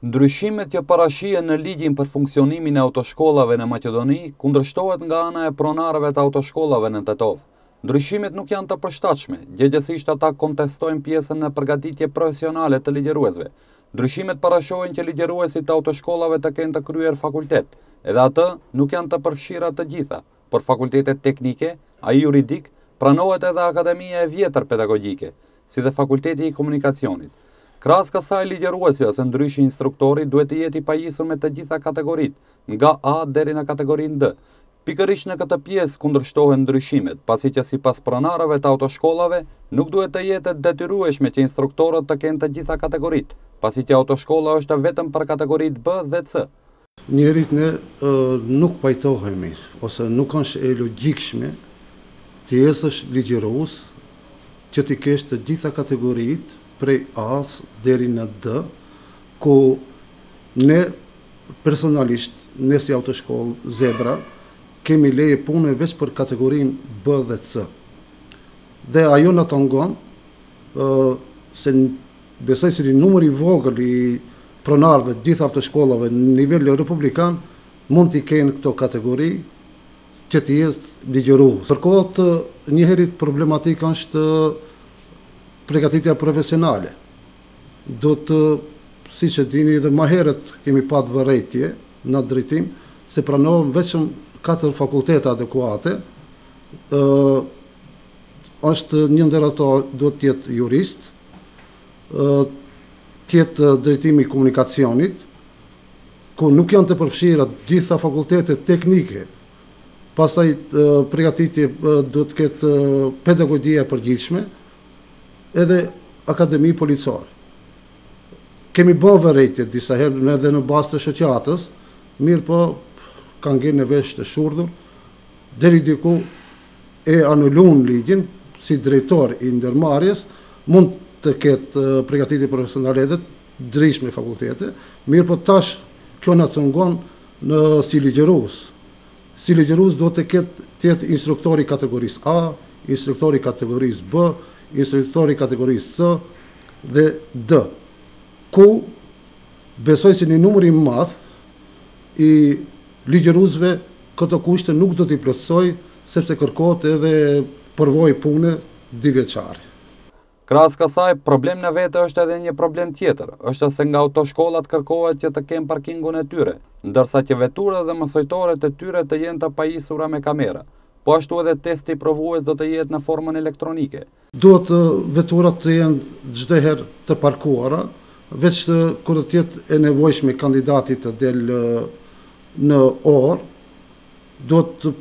Ndryshimet që parashihen në ligjin për funksionimin e autoshkollave në Maqedoni kundërshtohet nga ana e pronarëve të autoshkollave në Tetovë. Ndryshimet nuk janë të përshtatshme, gjegjësisht ata kontestojnë pjesën në përgatitje profesionale të ligjëruesve. Ndryshimet parashohin që ligjëruesit të autoshkollave të kenë të kryer fakultet, edhe atë nuk janë të përfshira të gjitha. Por fakultetet teknike, ai juridik, pranohet edhe Akademia e vjetër pedagogjike, si dhe Fakulteti i Komunikacionit. Krahas kësaj ligjëruesi ose ndryshe instruktori duhet të jetë i pajisur me të gjitha kategoritë, nga A deri në kategorinë D. Pikërisht në këtë pjesë kundërshtohen ndryshimet, pasi që sipas pronarëve të autoshkollave nuk duhet të jetë e detyrueshme që instruktorët të kenë të gjitha kategoritë, pasi që autoshkolla është vetëm për kategoritë B dhe C. Njëherit ne nuk pajtohemi ose nuk është e logjikshme të jesh ligjërues që t'i kesh të gjitha kategoritë prej A-së deri në D ku ne personalisht ne si autoshkollë Zebra kemi leje pune veç për kategorinë B dhe C dhe ajo na cungon se Besoj se një numër i vogël i pronarëve të gjitha autoshkollave në nivel republikan mund t'i kenë këto kategori që të jetë ligjërues. Kërkohet njëherit problematik është pregatitja profesionale. Duhet të, siç e dini dhe ma herët kemi patë vërejtje në atë drejtim, se pranohen vetëm katër fakultete adekuate, ë është një ndër ato duhet të jetë jurist, të jetë drejtimi i komunikacionit, ku nuk janë të përfshira gjitha fakultetet teknike, pastaj përgatitje duhet të ketë pedagogjia e përgjithshme, edhe akademi policore. Kemi bërë vërejtje disa herë edhe në bazë të shoqatës, mirëpo ka ngel në vesh të shurdhur, deri diku e anuluan ligjin, si drejtor i ndërmarrjes mund të ketë përgatitje profesionale edhe të ndryshme fakultete, mirëpo tash kjo na cungon ne si ligjërues. Si ligjërues duhet të ketë të jetë instruktor i kategorisë A, instruktor i kategorisë B, instruktor i kategorisë C dhe D, ku besoj se një numër i madh i Ligjëruesve këto kushte nuk do t'i plotësojë sepse kërkohet edhe përvojë pune dyvjeçare. Krahas kësaj, problem në vete është edhe një problem tjetër, është se nga autoshkollat kërkohet që të kenë parkingun e tyre, ndërsa që veturat dhe mësojtoret e tyre të jenë të pajisura me kamera. Po ashtu edhe testi provues do të jetë në formën elektronike. Duhet veturat të jenë çdo herë të parkuara, veç kur të jetë e nevojshme kandidati të delë në orë. Duhet të,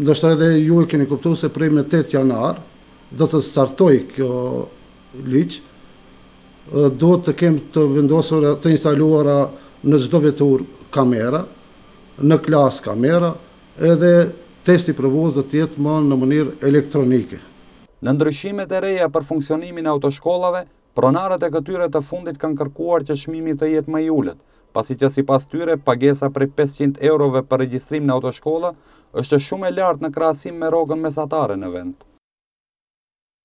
ndoshta edhe ju e keni kuptuar se prej me tetë janar do të startojë kjo ligj. Duhet të kemë të vendosura, të instaluara në çdo veturë kamera, në klasë kamera, Edhe testi provues do të jetë më në mënyrë elektronike. Në ndryshimet e reja për funksionimin e autoshkollave, pronarët e këtyre të fundit kanë kërkuar që çmimi të jetë më i ulët, pasi që sipas tyre pagesa prej pesëqind eurove për regjistrim në autoshkolla është shumë e lartë në krahasim me rrogën mesatare në vend.